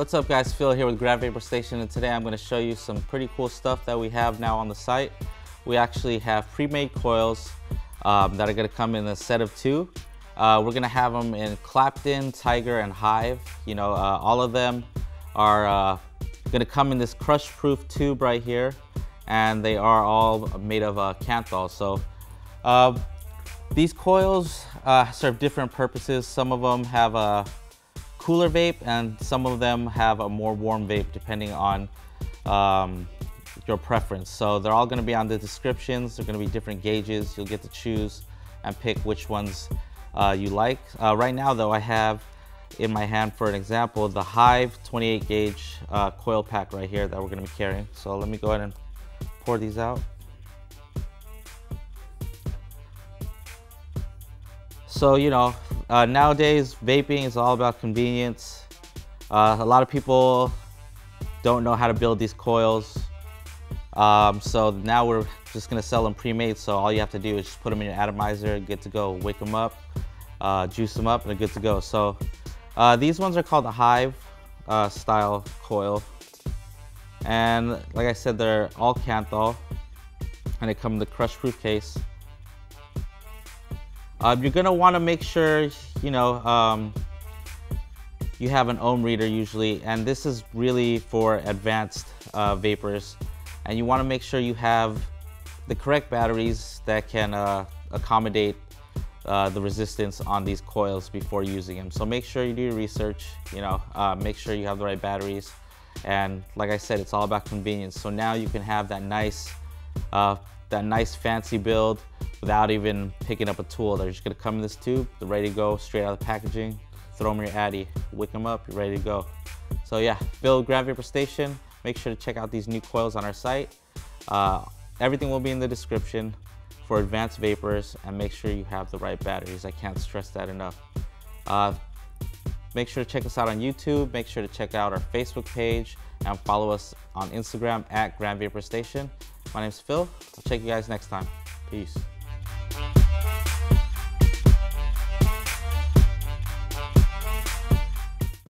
What's up guys, Phil here with Grand Vapor Station and today I'm going to show you some pretty cool stuff that we have now on the site. We actually have pre-made coils um, that are going to come in a set of two. Uh, we're going to have them in Clapton, Tiger, and Hive. You know, uh, all of them are uh, going to come in this crush-proof tube right here and they are all made of uh, Kanthal. So uh, these coils uh, serve different purposes. Some of them have a cooler vape and some of them have a more warm vape depending on um, your preference. So they're all gonna be on the descriptions. They're gonna be different gauges. You'll get to choose and pick which ones uh, you like. Uh, right now though, I have in my hand for an example, the Hive 28 gauge uh, coil pack right here that we're gonna be carrying. So let me go ahead and pour these out. So, you know, uh, nowadays, vaping is all about convenience. Uh, a lot of people don't know how to build these coils. Um, so now we're just gonna sell them pre-made. So all you have to do is just put them in your atomizer, get to go, wake them up, uh, juice them up, and they're good to go. So uh, these ones are called the Hive uh, style coil. And like I said, they're all Kanthal and they come in the crush proof case. Um, you're gonna wanna make sure, you know, um, you have an ohm reader usually, and this is really for advanced uh, vapers. And you wanna make sure you have the correct batteries that can uh, accommodate uh, the resistance on these coils before using them. So make sure you do your research, you know, uh, make sure you have the right batteries. And like I said, it's all about convenience. So now you can have that nice, uh, that nice fancy build without even picking up a tool. They're just gonna come in this tube, they're ready to go straight out of the packaging, throw them in your atty, wick them up, you're ready to go. So yeah, build Grand Vapor Station. Make sure to check out these new coils on our site. Uh, everything will be in the description for advanced vapers and make sure you have the right batteries. I can't stress that enough. Uh, make sure to check us out on YouTube. Make sure to check out our Facebook page and follow us on Instagram at Grand Vapor Station. My name is Phil. I'll check you guys next time. Peace.